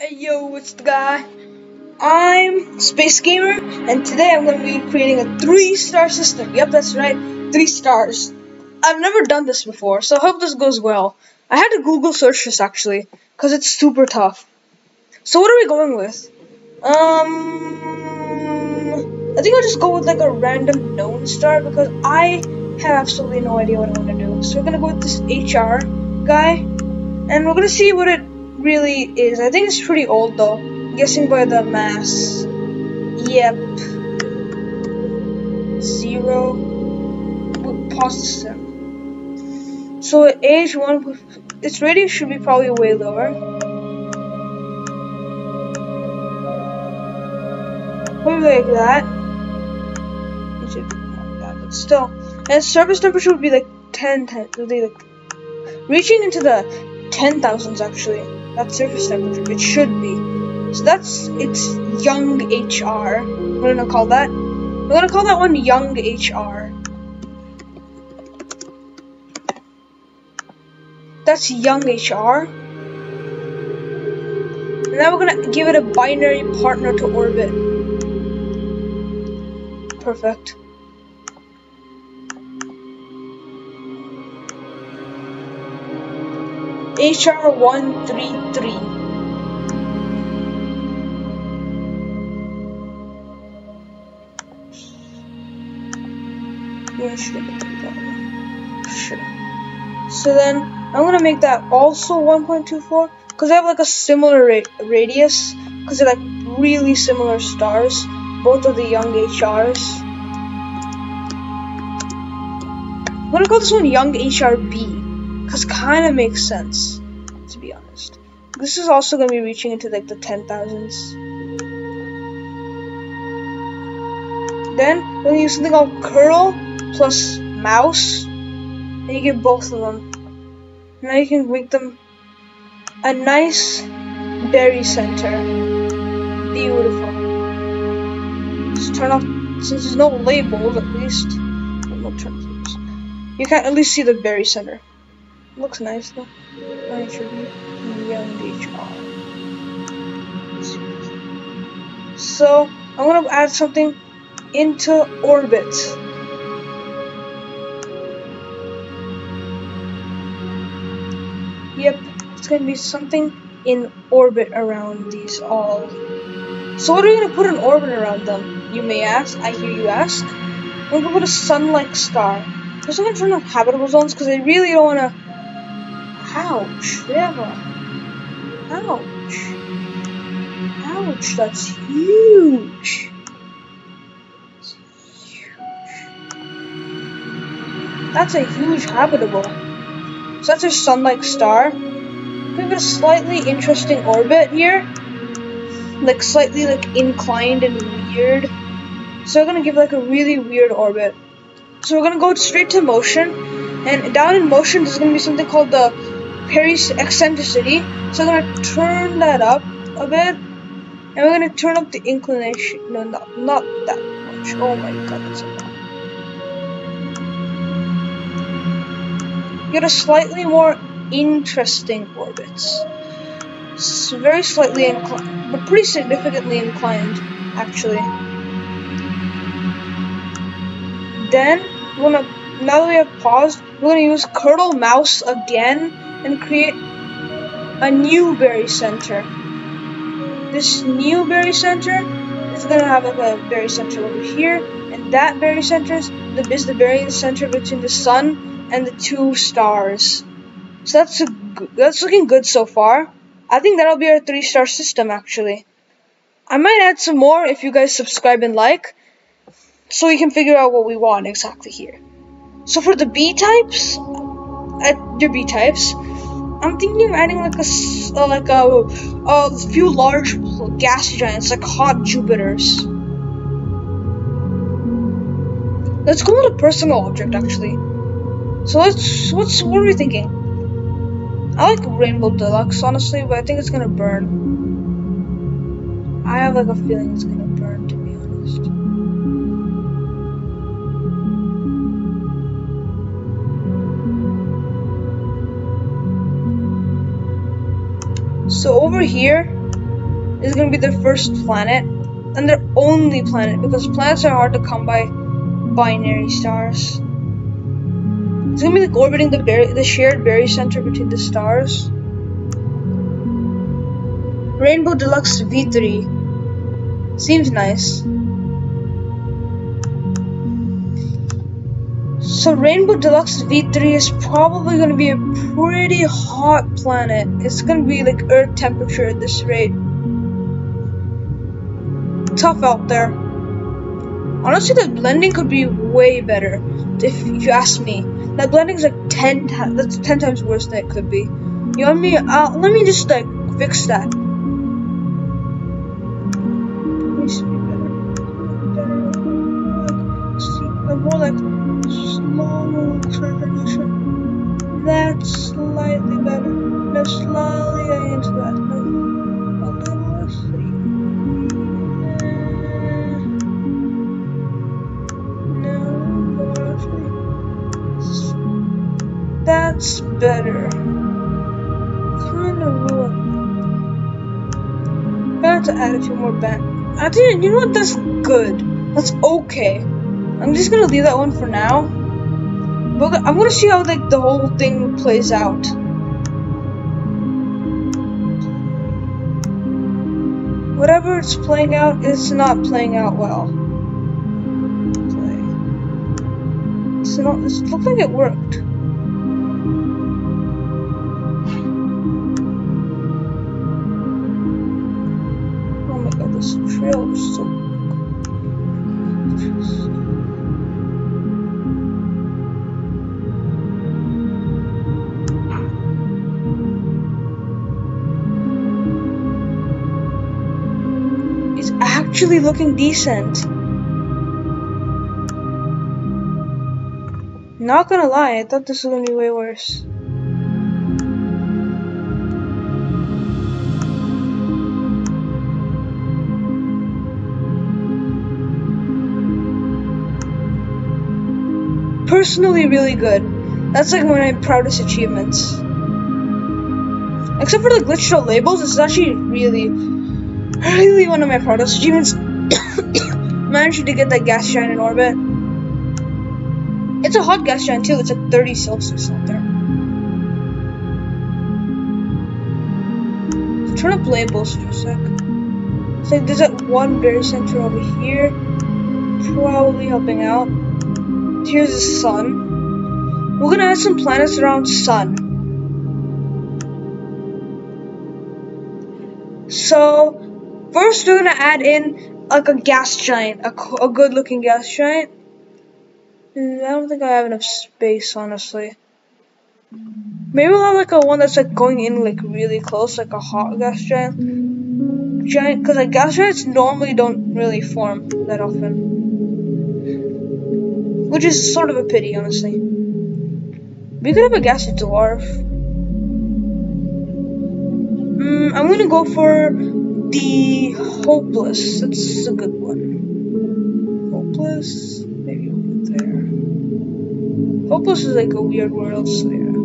Hey yo, it's the guy. I'm Space Gamer, and today I'm going to be creating a three-star system. Yep, that's right, three stars. I've never done this before, so I hope this goes well. I had to Google search this actually, because it's super tough. So what are we going with? Um, I think I'll just go with like a random known star because I have absolutely no idea what I want to do. So we're gonna go with this HR guy, and we're gonna see what it really is. I think it's pretty old though. Guessing by the mass. Yep. Zero. Then. So at age one, its radius should be probably way lower. Probably like that. It should be like that, but still. And surface temperature would be like 10, 10 would be like reaching into the 10,000s actually. That's surface temperature. It should be. So that's it's young HR. We're gonna call that. We're gonna call that one young HR. That's young HR. And now we're gonna give it a binary partner to orbit. Perfect. HR 133. Yeah, Sure. So then I'm gonna make that also 1.24 because they have like a similar ra radius because they're like really similar stars. Both of the young HRs. I'm gonna call this one Young HRB. Because kind of makes sense, to be honest. This is also going to be reaching into like the 10,000s. Then, we're going to use something called curl plus mouse. And you get both of them. Now you can make them a nice barycenter. Beautiful. Just turn off, since there's no labels at least. No you can at least see the barycenter. Looks nice though. I should be young. So I'm gonna add something into orbit. Yep, it's gonna be something in orbit around these all. So what are we gonna put in orbit around them? You may ask. I hear you ask. I'm gonna put a sun-like star. Just gonna turn on habitable zones because I really don't wanna Ouch, Trevor. Ouch. Ouch, that's huge. That's huge. That's a huge habitable. So that's a sun-like star. We have a slightly interesting orbit here. Like slightly like inclined and weird. So we're gonna give like a really weird orbit. So we're gonna go straight to motion. And down in motion there's gonna be something called the Perry's eccentricity. So I'm gonna turn that up a bit. And we're gonna turn up the inclination. No, not, not that much. Oh my god, that's a lot. Get a slightly more interesting orbits. It's very slightly inclined, but pretty significantly inclined, actually. Then, we're gonna, now that we have paused, we're gonna use Curl Mouse again and create a new barycenter. This new barycenter is gonna have like a barycenter over here, and that barycenter is the, is the berry center between the sun and the two stars. So that's a, that's looking good so far. I think that'll be our three star system actually. I might add some more if you guys subscribe and like, so we can figure out what we want exactly here. So for the B types, at your B types, I'm thinking of adding like a uh, like a, a few large gas giants, like hot Jupiters. Let's go with a personal object, actually. So let's what's what are we thinking? I like Rainbow Deluxe, honestly, but I think it's gonna burn. I have like a feeling it's gonna burn, to be honest. So over here, is going to be their first planet and their only planet because planets are hard to come by binary stars. It's going to be like orbiting the, the shared barycenter between the stars. Rainbow Deluxe V3 seems nice. So Rainbow Deluxe V3 is probably going to be a pretty hot planet. It's going to be like Earth temperature at this rate. Tough out there. Honestly, the blending could be way better, if you ask me. That blending's like 10 times, that's 10 times worse than it could be. You know what I mean? Uh, let me just like fix that. Better. Kind of ruined. Gonna have to add a few more back. I think, you know what, that's good. That's okay. I'm just gonna leave that one for now. But I'm gonna see how like the whole thing plays out. Whatever it's playing out, it's not playing out well. Play. It's not. It looks like it worked. So actually looking decent. Not gonna lie, I thought this was gonna be way worse. Personally, really good. That's like one of my proudest achievements. Except for the glitched out labels, it's actually really, really one of my proudest achievements. Managed to get that gas giant in orbit. It's a hot gas giant too, it's at 30 Celsius out there. Turn up labels for a sec. Like there's that one barycenter over here. Probably helping out. Here's the sun. We're gonna add some planets around sun. So, first we're gonna add in like a gas giant, a, a good looking gas giant. Mm, I don't think I have enough space, honestly. Maybe we'll have like a one that's like going in like really close, like a hot gas giant. Giant, because like gas giants normally don't really form that often. Which is sort of a pity, honestly. We could have a gassy dwarf. Mm, I'm gonna go for the hopeless. That's a good one. Hopeless, maybe over there. Hopeless is like a weird world, so yeah.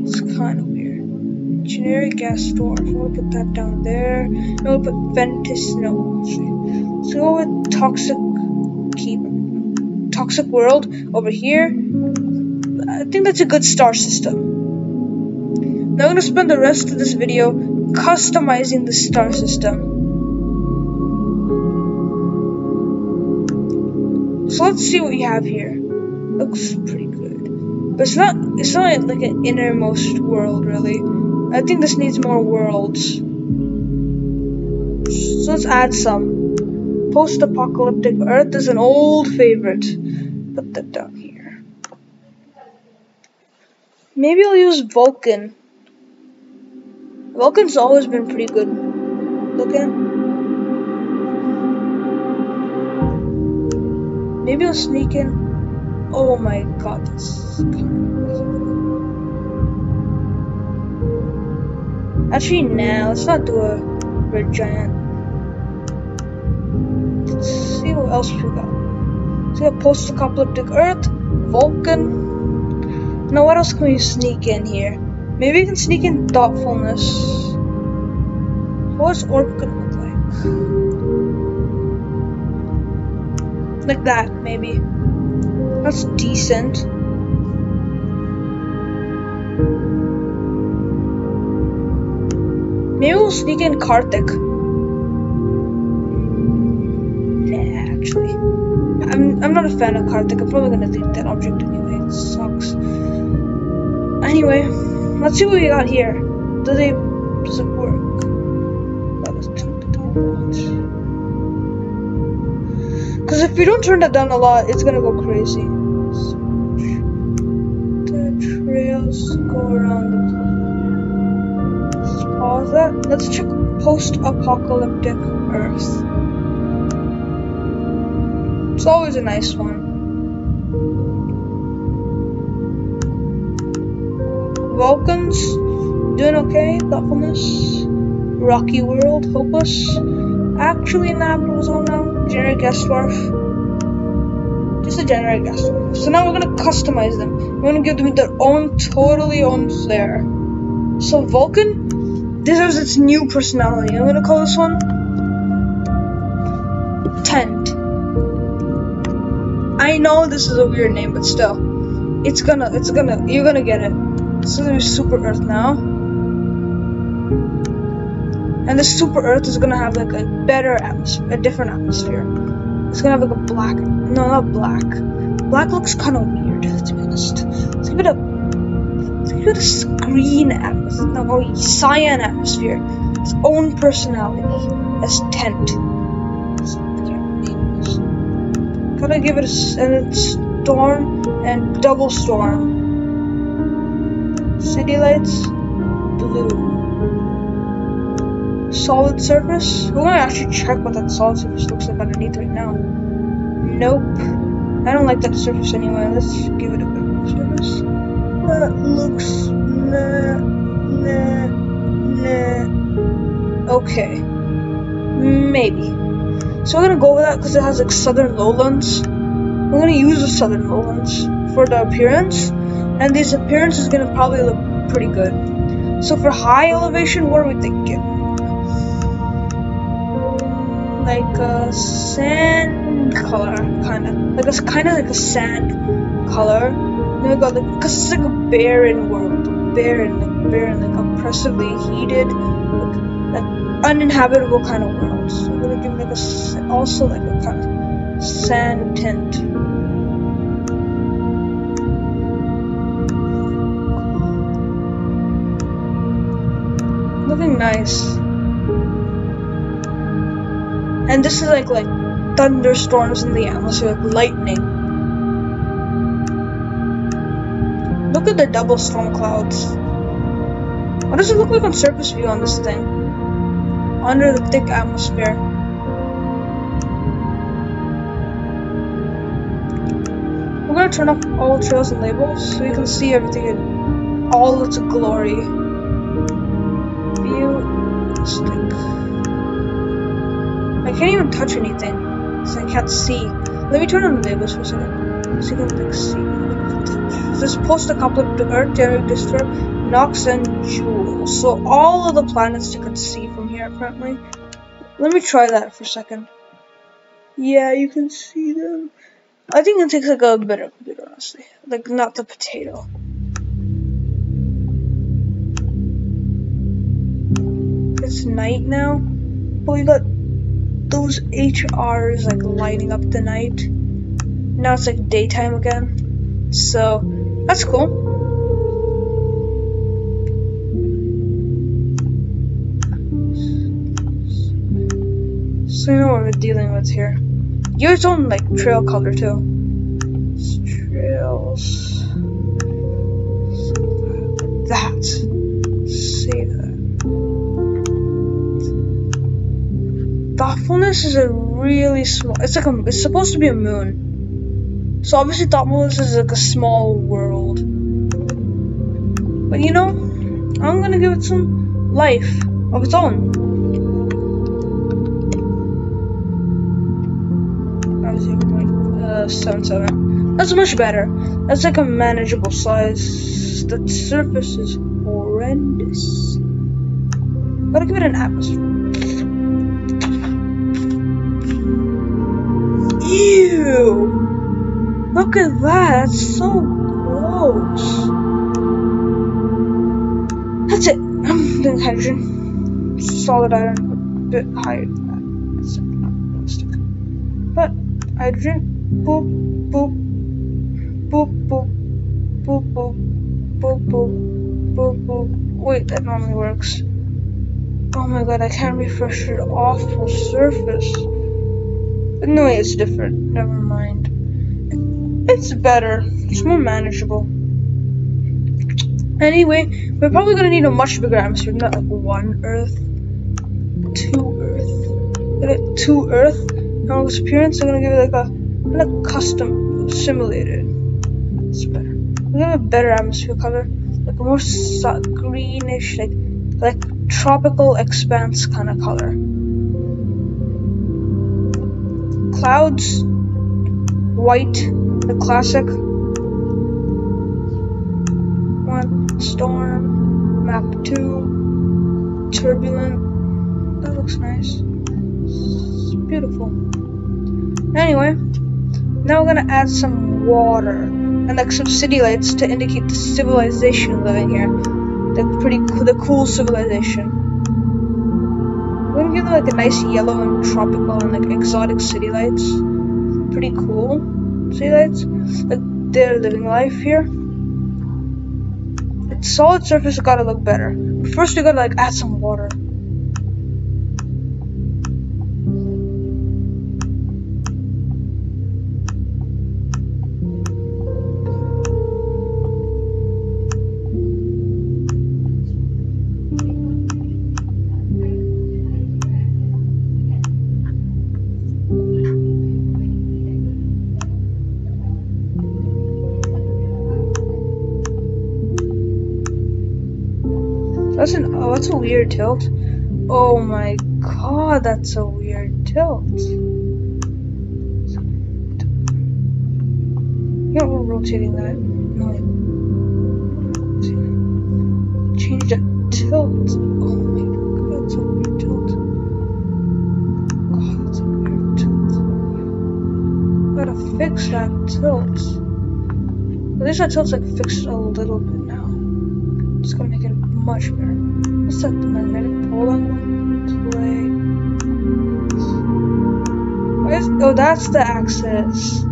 It's kind of weird. Generic gas dwarf. We'll put that down there. And we'll put Ventus. No, let's go with toxic toxic world over here. I think that's a good star system. Now I'm going to spend the rest of this video customizing the star system. So let's see what we have here. Looks pretty good. But it's not it's not like an innermost world really. I think this needs more worlds. So let's add some. Post-apocalyptic Earth is an old favorite. Put that down here. Maybe I'll use Vulcan. Vulcan's always been pretty good looking. Maybe I'll sneak in. Oh my god, this Actually, now nah, let's not do a red giant. Let's see what else we got. So we got post-apocalyptic Earth, Vulcan. Now what else can we sneak in here? Maybe we can sneak in thoughtfulness. What's orb gonna look like? Like that, maybe. That's decent. Maybe we'll sneak in Karthik. I'm, I'm not a fan of Karthik. I'm probably gonna delete that object anyway. It sucks. Anyway, let's see what we got here. Do they... Does it work? Because if we don't turn that down a lot, it's gonna go crazy. The trails go around the Let's pause that. Let's check post-apocalyptic Earth. It's always a nice one. Vulcans, doing okay, thoughtfulness. Rocky World, hopeless. Actually in habitable zone now. Generic gas dwarf. Just a generic gas dwarf. So now we're gonna customize them. We're gonna give them their own, totally own flair. So Vulcan deserves its new personality. I'm gonna call this one Tent. I know this is a weird name, but still. It's gonna, it's gonna, you're gonna get it. So there's Super Earth now. And the Super Earth is gonna have like a better atmosphere, a different atmosphere. It's gonna have like a black, no, not black. Black looks kind of weird, to be honest. Let's give it a, let's give it a green atmosphere, no, cyan atmosphere. Its own personality as tent. Gotta give it a, and storm and double storm. City lights, blue solid surface. We're gonna actually check what that solid surface looks like underneath right now. Nope. I don't like that surface anyway. Let's give it a bit more surface. That looks nah nah nah. Okay. Maybe. So we're gonna go with that because it has like southern lowlands. We're gonna use the southern lowlands for the appearance. And this appearance is gonna probably look pretty good. So for high elevation, what are we thinking? like a sand color, kind of like it's kind of like a sand color. Then we got like because it's like a barren world, barren, barren, like oppressively heated, like, like uninhabitable kind of world. So we're gonna give like a also like a kind of sand tint. Looking nice. And this is like like thunderstorms in the atmosphere, like lightning. Look at the double storm clouds. What does it look like on surface view on this thing? Under the thick atmosphere. We're gonna turn off all trails and labels so you can see everything in all its glory. View stick. I can't even touch anything, so I can't see. Let me turn on the labels for a second, so you can like see. This post-apocalyptic to Earth, Derek Disturb, Nox, and Jool. So all of the planets you can see from here, apparently. Let me try that for a second. Yeah, you can see them. I think it takes like a better computer, honestly. Like, not the potato. It's night now. But we got those HRs like lighting up the night. Now it's like daytime again. So that's cool. So you know what we're dealing with here. Use own like trail color too. Trails. That. Save that. Thoughtfulness is a really small. It's like a. It's supposed to be a moon. So obviously, Thoughtfulness is like a small world. But you know, I'm gonna give it some life of its own. That was uh, 0.77. That's much better. That's like a manageable size. The surface is horrendous. Gotta give it an atmosphere Look at that. That's so gross. That's it. I'm doing hydrogen. Solid iron. A bit higher than that. not realistic. But hydrogen. Boop, boop. Boop, boop. Boop, boop. Boop, boop. Boop, boop. Wait, that normally works. Oh my god, I can't refresh your awful surface. But no, it's different. Never mind. It's better. It's more manageable. Anyway, we're probably gonna need a much bigger atmosphere, not like one Earth, two Earth, two Earth. Now this appearance, I'm gonna give it like a, a custom simulated. It's better. We have a better atmosphere color, like a more greenish, like like tropical expanse kind of color. Clouds, white, the classic. One, storm, map two, turbulent. That looks nice. It's beautiful. Anyway, now we're gonna add some water and like some city lights to indicate the civilization living here the pretty the cool civilization. We're gonna give them like a nice yellow and tropical and like exotic city lights. Pretty cool city lights. Like they're living life here. Its solid surface gotta look better. First we gotta like add some water. Weird tilt. Oh my god, that's a weird tilt. Yeah, we're rotating that. No, change that tilt. Oh my god, that's a weird tilt. God, that's a weird tilt. Gotta fix that tilt. At least that tilt's like fixed a little bit now. It's gonna make it much better. Let's set the magnetic pole play. Where's oh that's the axis.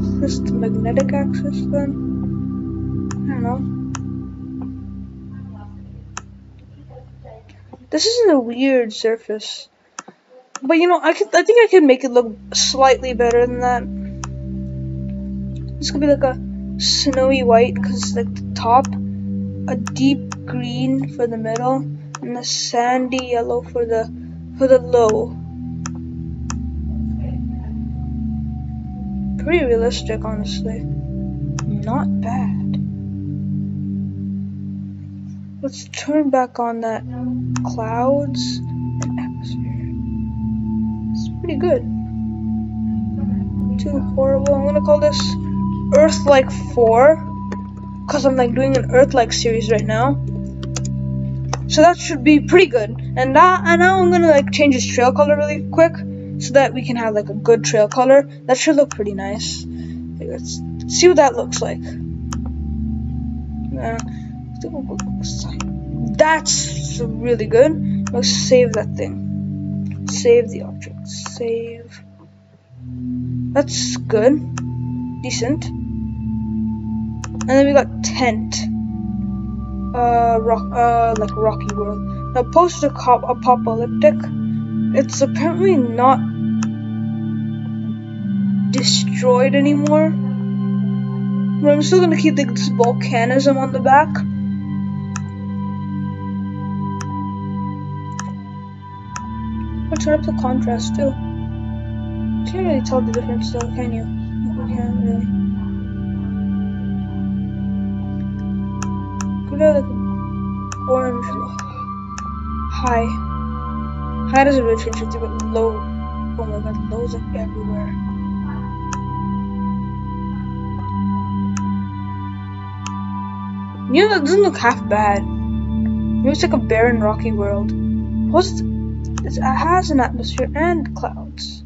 Is this the magnetic axis then? I don't know. This is a weird surface. But you know, I could I think I could make it look slightly better than that. It's gonna be like a snowy white because like the top, a deep green for the middle, and a sandy yellow for the for the low. Pretty realistic, honestly. Not bad. Let's turn back on that clouds and atmosphere. It's pretty good. Too horrible. I'm gonna call this Earth like 4 because I'm like doing an Earth like series right now. So that should be pretty good. And now, and now I'm gonna like change this trail color really quick so that we can have like a good trail color. That should look pretty nice. Let's see what that looks like. Uh, that's really good. Let's save that thing. Save the object. Save. That's good. Decent. And then we got tent. Uh, rock, uh, like Rocky World. Now, post-apocalyptic. It's apparently not destroyed anymore. But I'm still gonna keep this volcanism on the back. I'll turn up the contrast too. Can't really tell the difference though, can you? You can't really. The orange. High. High doesn't really change anything, but low. Oh my god, lows are everywhere. You know, that doesn't look half bad. It looks like a barren, rocky world. Post It has an atmosphere and clouds.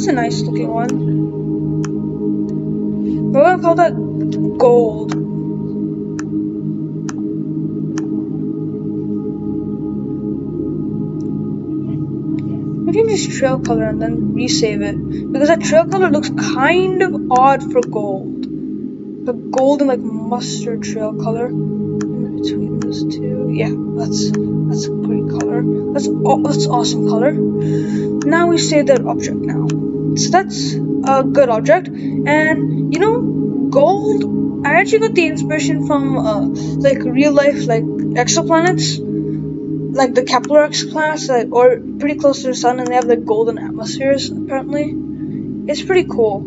That's a nice looking one. We're gonna call that gold. We can just trail color and then resave it. Because that trail color looks kind of odd for gold. The golden like mustard trail color. In between those two. Yeah, that's that's a great color. That's that's awesome color. Now we save that object now. So that's a good object. And you know, gold. I actually got the inspiration from uh, like real life like exoplanets, like the Kepler exoplanets, like or pretty close to the sun, and they have like golden atmospheres. Apparently, it's pretty cool.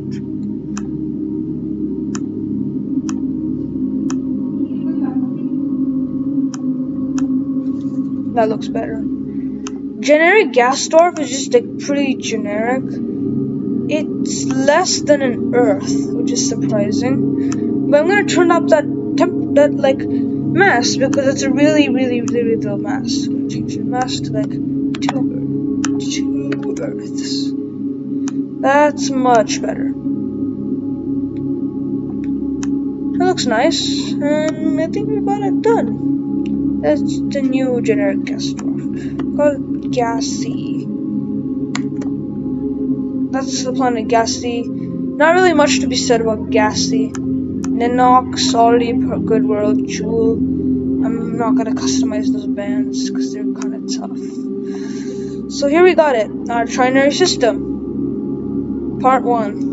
That looks better. Generic gas dwarf is just like pretty generic. It's less than an Earth, which is surprising. But I'm gonna turn up that temp that like mass because it's a really, really, really, really low mass. I'm gonna change the mass to like two, two Earths. That's much better. That looks nice, and I think we got it done. That's the new generic gas dwarf called Gassy that's the planet Gassy. Not really much to be said about Gassy. Ninox, already a good world. Jewel. I'm not gonna customize those bands because they're kind of tough. So here we got it. Our trinary system. Part 1.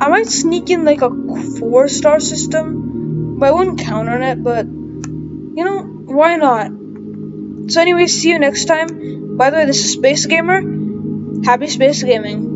I might sneak in like a 4 star system, but I wouldn't count on it, but you know, why not? So anyway, see you next time. By the way, this is Space Gamer. Happy space gaming.